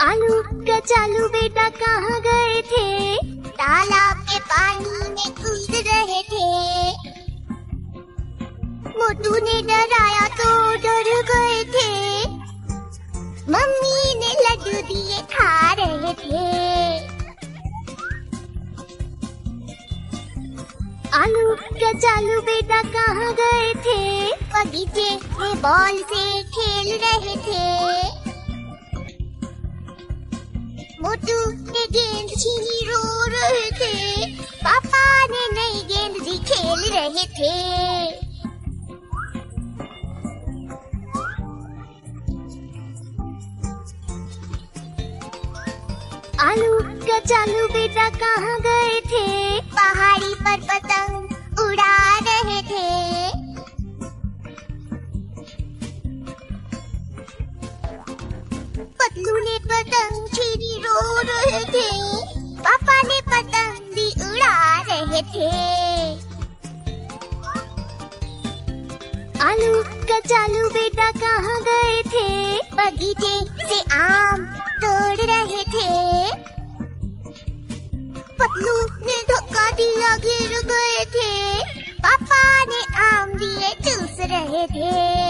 आलू कचालू बेटा कहाँ गए थे? तालाब के पानी में कूद रहे थे। मोटू ने डराया तो डर गए थे। मम्मी ने लड्डू दिए खा रहे थे। आलू कचालू बेटा कहाँ गए थे? बगीचे में बॉल से खेल रहे थे। मोटू ने गेंद छीनी रो रहे थे पापा ने नई गेंद भी खेल रहे थे। आलू कचालू बेटा कहाँ गए थे? पहाड़ी पर पतंग उड़ा रहे थे। पतलू ने पतंग छीनी रो रहे थे पापा ने पतंग भी उड़ा रहे थे आलू कचालू बेटा कहाँ गए थे बगीचे से आम तोड़ रहे थे पतलू ने धक्का दिया गिर गए थे पापा ने आम दिए चूस रहे थे।